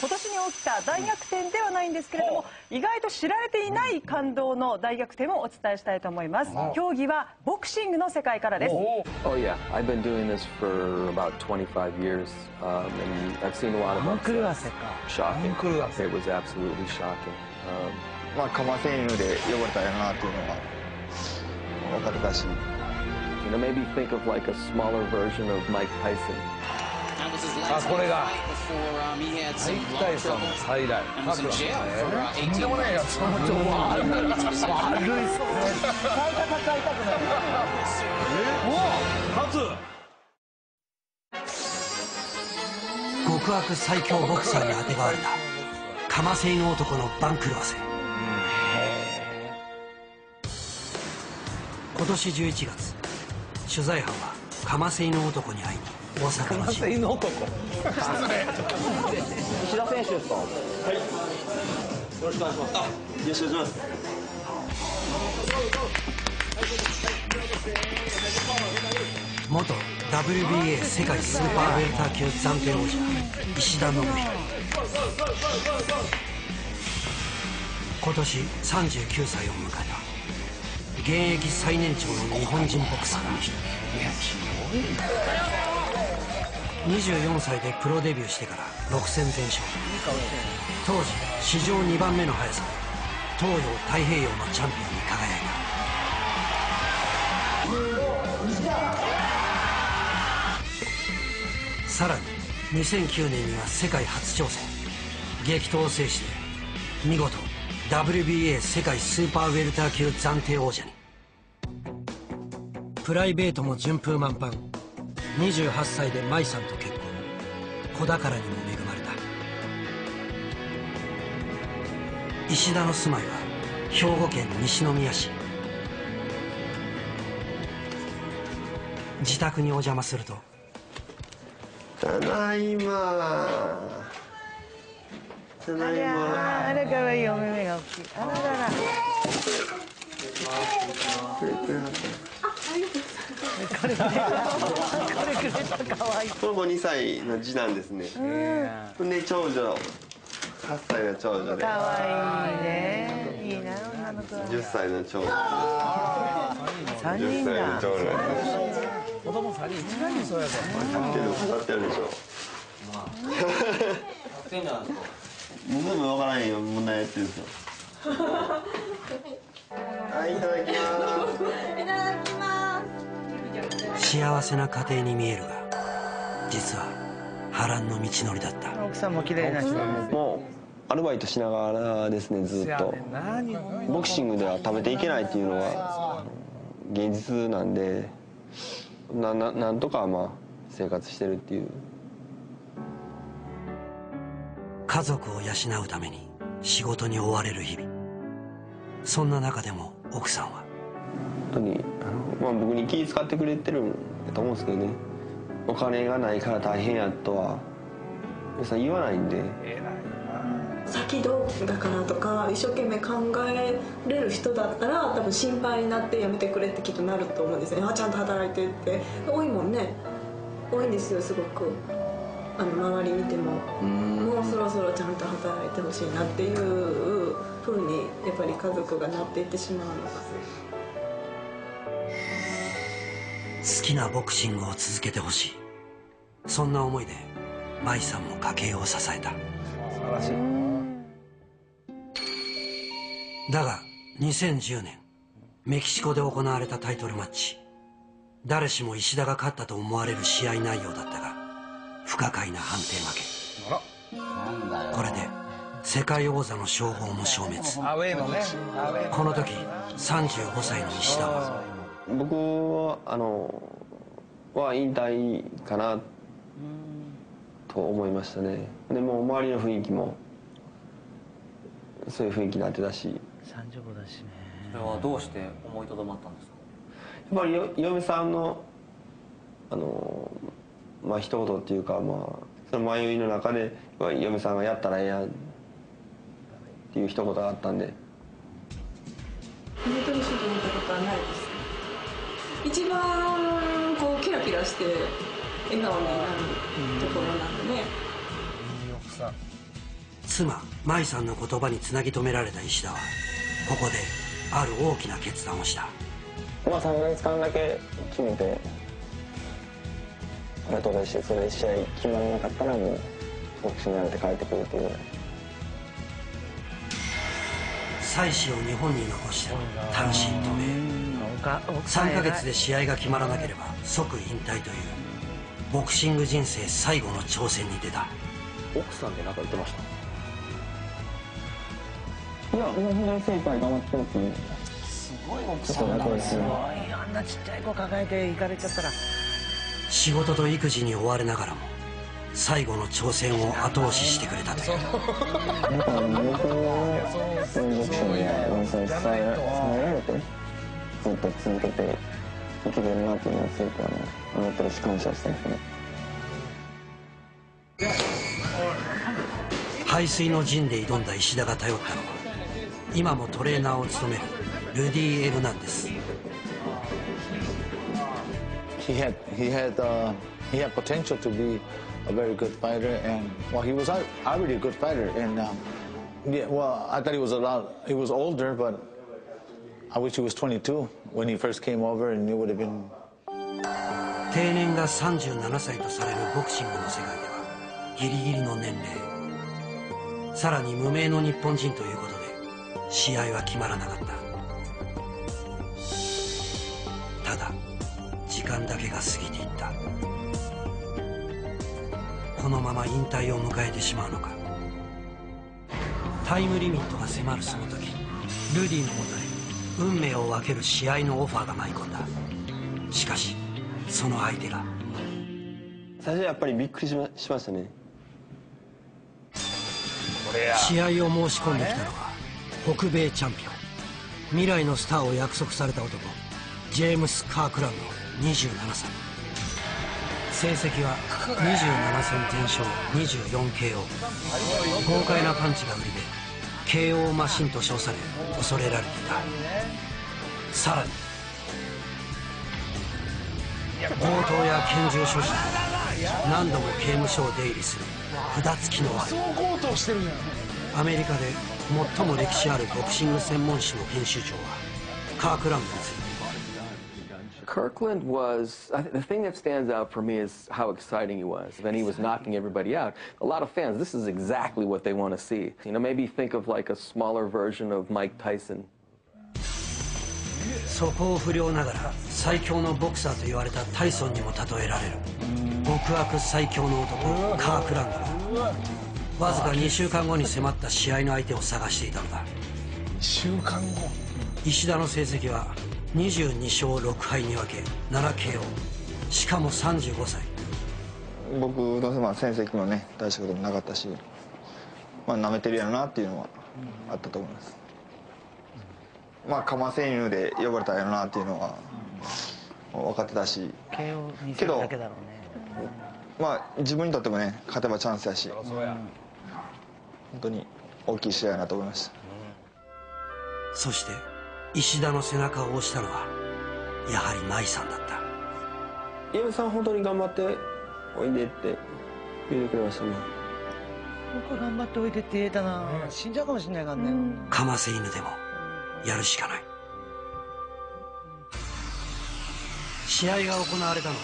今年に起きた大逆転ではないんですけれども意外と知られていない感動の大逆転をお伝えしたいと思います競技はボクシングの世界からです Oh yeah, I've been doing this for about 25 years, um, and I've seen a lot of 番狂わ upsets. せか Shocking. It was absolutely shocking. Um, まあ、カマセイヌで呼ばれたんやなっていうのが分かってたし you know, maybe think of like a smaller version of Mike Tyson. あこれが。マイマイク・タイソンの最大角度ね。とんでもないやつ。悪い極悪 最強ボクサーにあてがわれた。カマセイの男の番狂わせ今年11月取材班はカマセイの男に会いに大阪のつジムい。の男元 WBA 世界スーパーウェルター級暫定王者石田信弘今年39歳を迎えた現役最年長の日本人ボクサー24歳でプロデビューしてから6戦全勝。当時史上2番目の速さ。で東洋太平洋のチャンピオンに輝いた。さらに2009年には世界初挑戦。激闘を制して見事 WBA 世界スーパーウェルター級暫定王者に。プライベートも順風満帆。28歳で舞さんと結婚。子宝にも恵まれた。石田の住まいは兵庫県西宮市。自宅にお邪魔すると。ただいま。ただいま。あらかわいいお目目が大きい。あららら。これくれはったこれくれたかわいいこの子2歳の次男ですね。で長女8歳の長女で。かわいいね。いいな女の子。は10歳の長女。三10人だ。歳の長女子供3人。一番にそうやぞ手で飾ってあるでしょ。僕でも分からんよ問題やってるんですよ。はいいただきます幸せな家庭に見えるが実は波乱の道のりだった。奥さんも綺麗な人もうアルバイトしながらですねずっと。何ボクシングでは食べていけないっていうのが現実なんでなんとかまあ生活してるっていう。家族を養うために仕事に追われる日々。そんな中でも奥さんは。本当にまあ、僕に気遣ってくれてるんだと思うんですけどね。お金がないから大変やとは皆さん言わないんで。先どうだかなとか一生懸命考えれる人だったら多分心配になってやめてくれってきっとなると思うんですよね。あちゃんと働いてって。多いもんね。多いんですよすごく。あの周り見ても。もうそろそろちゃんと働いてほしいなっていう風にやっぱり家族がなっていってしまうのが好きなボクシングを続けてほしい。そんな思いで舞さんも家計を支えた。だが2010年メキシコで行われたタイトルマッチ。誰しも石田が勝ったと思われる試合内容だったが不可解な判定負け。これで世界王座の称号も消滅。この時35歳の石田は僕はあのは引退かなと思いましたね。でもう周りの雰囲気もそういう雰囲気になってたし。35だしね。それはどうして思いとどまったんですか？やっぱりよ嫁さんのあのまあ一言っていうかまあその迷いの中で嫁さんがやったらええやんっていう一言があったんで一番こうキラキラして笑顔になるところなのでいい奥さん妻舞さんの言葉につなぎ止められた石田はここである大きな決断をした。まあ3ヶ月間だけ決めてあとでしてそれで試合決まらなかったらもうボクシングやめて帰ってくるって。いうぐらい妻子を日本に残して単身渡米3ヶ月で試合が決まらなければ即引退というボクシング人生最後の挑戦に出た。奥さんで何か言ってました？いやもう本当に精一杯頑張ってるっていうすごい奥ちょっと楽ですねあんなちっちゃい子抱えて行かれちゃったら。仕事と育児に追われながらも最後の挑戦を後押ししてくれたという。だ から僕はそういうボクシングやそれ伝えられてずっと続けていけてるなっていうのはすごくあの思ってるし感謝してますね背水の陣で挑んだ石田が頼ったのは今もトレーナーを務めるルディ・エルナンデス he had he had uh, he had potential to be a very good fighter, and well, he was al- already a good fighter. And um, yeah, well, I thought he was a lot. He was older, but 定年が37歳とされるボクシングの世界ではギリギリの年齢さらに無名の日本人ということで試合は決まらなかった。ただ時間だけが過ぎていった。このまま引退を迎えてしまうのか。タイムリミットが迫るその時ルディのもとへ運命を分ける試合のオファーが舞い込んだ。しかしその相手が。最初はやっぱりびっくりしましましたね。試合を申し込んできたのは北米チャンピオン。未来のスターを約束された男ジェームス・カークランド27歳。成績は27戦全勝 24KO 豪快なパンチが売りで KO マシンと称され恐れられていた。さらに強盗や拳銃所持など何度も刑務所を出入りする札付きのあるアメリカで最も歴史あるボクシング専門誌の編集長はカークランドについて Kirkland was, the thing that stands out for me is how exciting he was. Then he was knocking everybody out. A lot of fans, this is exactly what they want to see. You know, maybe think of like a smaller version of Mike Tyson. 素行不良ながら最強のボクサーと言われたタイソンにも例えられる極悪最強の男カークランドはわずか2週間後に迫った試合の相手を探していたのだ週間後石田の成績は22勝6敗に分け 7KO しかも35歳。僕のまあ戦績もね大したこともなかったしまあ舐めてるやろなっていうのはあったと思います。まあかませ犬で呼ばれたんやろなっていうのは分かってたしけどるだけだろうね。まあ自分にとってもね勝てばチャンスやし本当に大きい試合やなと思いました。そして石田の背中を押したのはやはり舞さんだった。嫁さん本当に頑張っておいでって言ってくれましたね。僕頑張っておいでって言えたな。死んじゃうかもしれないからね。かませ犬でもやるしかない。試合が行われたのは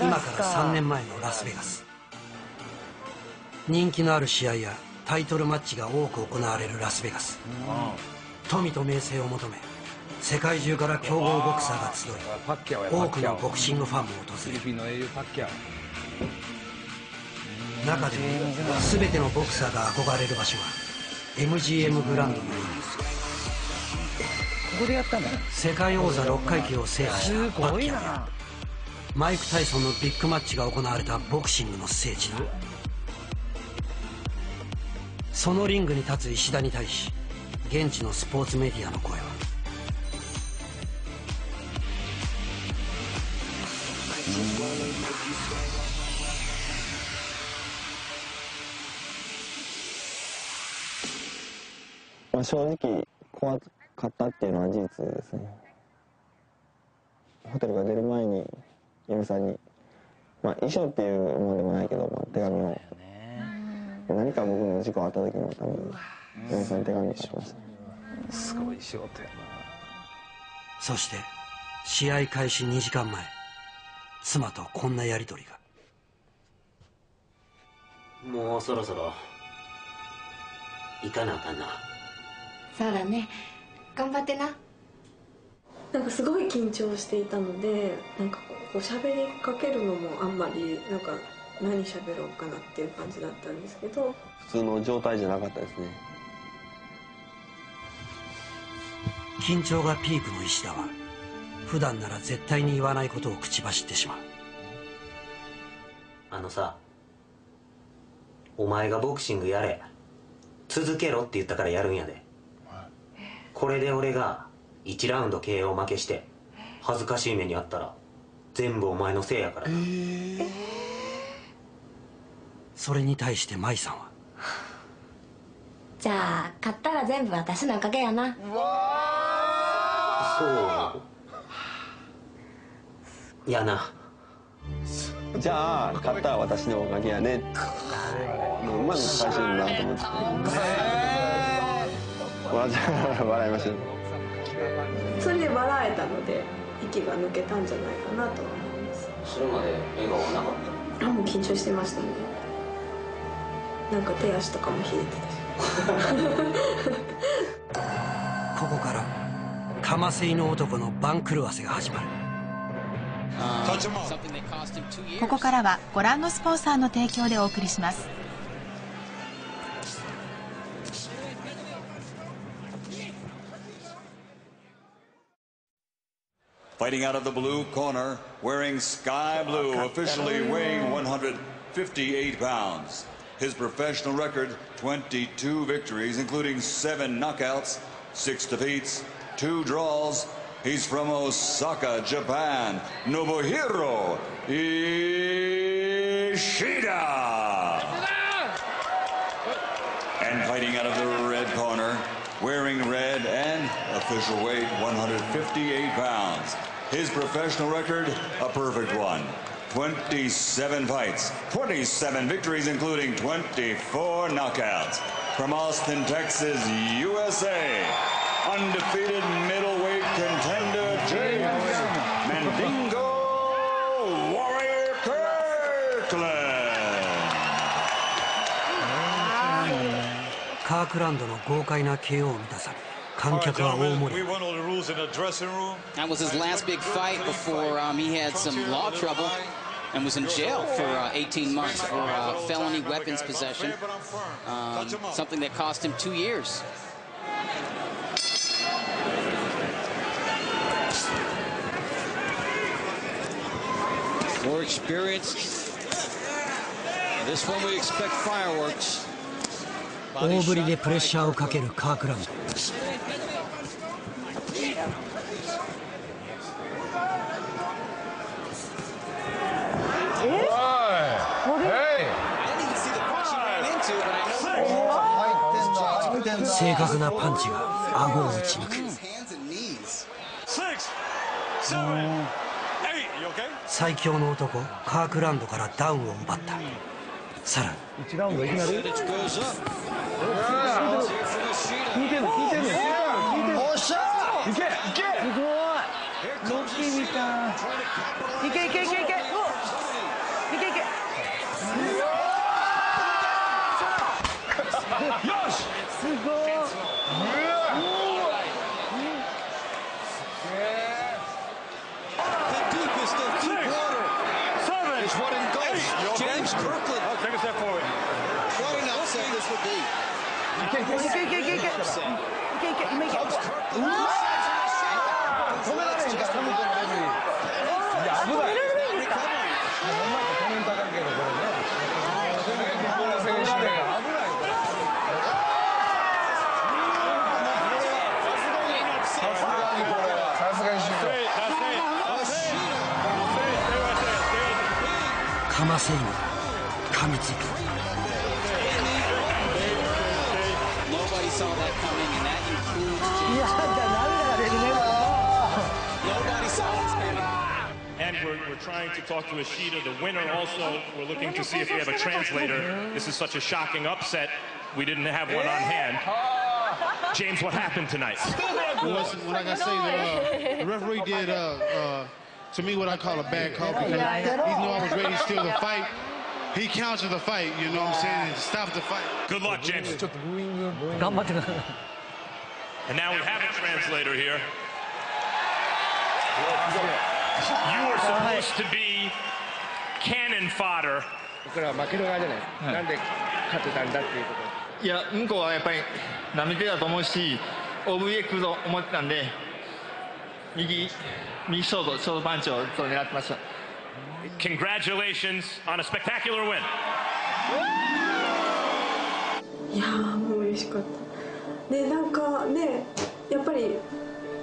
今から3年前のラスベガス。人気のある試合やタイトルマッチが多く行われるラスベガス。富と名声を求め世界中から強豪ボクサーが集い多くのボクシングファンも訪れる。中でも全てのボクサーが憧れる場所は MGM グランドのリングここでやったんだ世界王座6階級を制覇すしたパッキャオ。やなマイク・タイソンのビッグマッチが行われたボクシングの聖地だ。そのリングに立つ石田に対し現地のスポーツメディアの声はまあ、正直怖かったっていうのは事実ですね。ホテルが出る前に嫁さんに、まあ、遺書っていうものでもないけど、まあ、手紙を。何か僕の事故あった時も多分嫁さんに手紙書きました。すごい仕事やな。そして試合開始2時間前妻とこんなやり取りが。もうそろそろ行かなあかんな。そうだね。頑張ってな。なんかすごい緊張していたのでなんかこう喋りかけるのもあんまりなんか何喋ろうかなっていう感じだったんですけど。普通の状態じゃなかったですね。緊張がピークの石田は普段なら絶対に言わないことを口走ってしまう。あのさお前がボクシングやれ。続けろって言ったからやるんやで。これで俺が1ラウンド KO 負けして恥ずかしい目にあったら全部お前のせいやからな、それに対して舞さんは？じゃあ買ったら全部私のおかげやな。そうやな。じゃあ勝ったら私のおかげやね。まく返してるなと思って笑いました。それで笑えたので息が抜けたんじゃないかなとは思います。それまで笑顔はなかった？あもう緊張してましたね。なんか手足とかも冷えてたし。ここからか水の男の番狂わせが始まるここからはご覧のスポンサーの提供でお送りします Fighting out of the blue corner, wearing sky blue, officially weighing 158 pounds. His professional record 22 victories, including seven knockouts, six defeats, two draws. He's from Osaka, Japan, Nobuhiro Ishida. And fighting out of the red corner, wearing red and official weight 158 pounds. His professional record, a perfect one. 27 fights, 27 victories, including 24 knockouts. From Austin, Texas, USA, undefeated middleweight contender James Mandingo Warrior Kirkland. カークランドの豪快な KO を満たされ観客は大盛り That was his last big fight before um, he had some law trouble and was in jail for uh, 18 months for uh, felony weapons possession, um, something that cost him two years. More experienced. This one we expect fireworks. 大振りでプレッシャーをかけるカークランド正確なパンチが顎を打ち抜く最強の男カークランドからダウンを奪った。さらに。1ラウンドいきなり。聞いてんの聞いてんの聞いてんのおっしゃいけいけすごいロッキーみたい。いけいけ upset. We didn't have one on hand. James, what happened tonight? Well, listen, when like I say, the, uh, the referee did, uh, uh, to me, what I call a bad call because he knew I was ready to steal the fight. He countered the fight, you know what I'm saying, and stopped the fight. Good luck, James. 頑張ってください And now we have a translator here. You were supposed to be cannon fodder. 僕らは負ける側じゃないですか、なんで勝てたんだっていうこといや向こうはやっぱり舐めてたと思うし OVA 来ると思ってたんで 右右ショートショートパンチを狙ってました。Congratulations on a spectacular win. いやーもう嬉しかった。でなんかねやっぱり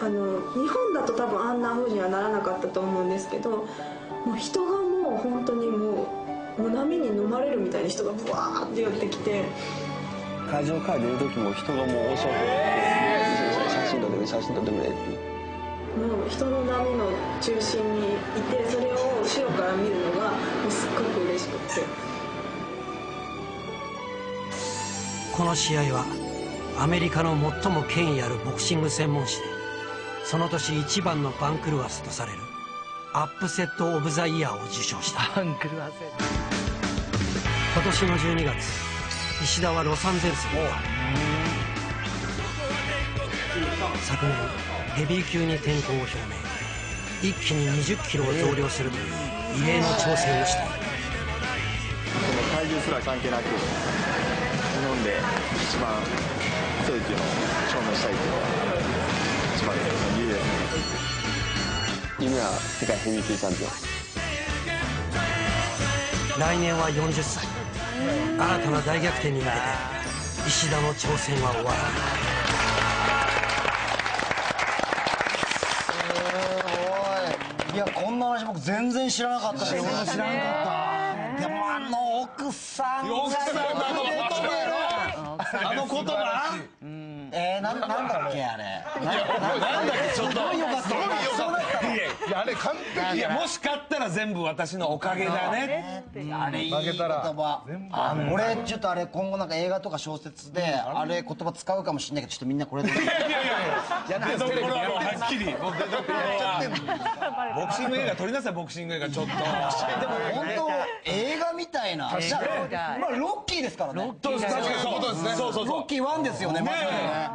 あの日本だと多分あんな風にはならなかったと思うんですけどもう人がもう本当にもうもう波に飲まれるみたいに人がブワーって寄ってきて。会場から出る時も人がもう押し寄せて写真撮ってくれ写真撮ってくれってもう人の波の中心にいてそれを後ろから見るのがもうすっごく嬉しくて。この試合はアメリカの最も権威あるボクシング専門誌でその年一番の番狂わせとされるアップセット・オブ・ザ・イヤーを受賞した。番狂わせ今年の12月石田はロサンゼルスにいた。昨年ヘビー級に転向を表明一気に2 0キロを増量する。という異例の挑戦をしている。体重すら関係なく日本で一番強いっていうのを証明したいっていうのが一番の理由ですね夢は世界ヘビー級チャンピオン来年は40歳新たな大逆転に向けて石田の挑戦は終わらないこんな話僕全然知らなかったです。俺も知らなかった。でもあの奥さんあの言葉もし勝ったら全部私のおかげだね。あれいい言葉。あ俺ちょっとあれ今後なんか映画とか小説であれ言葉使うかもしれないけどちょっとみんなこれで。いやいボクシング映画撮りなさいボクシング映画ちょっと。でも本当映画みたいな。ロッキーですからね。ロッキー1ですよねまさにね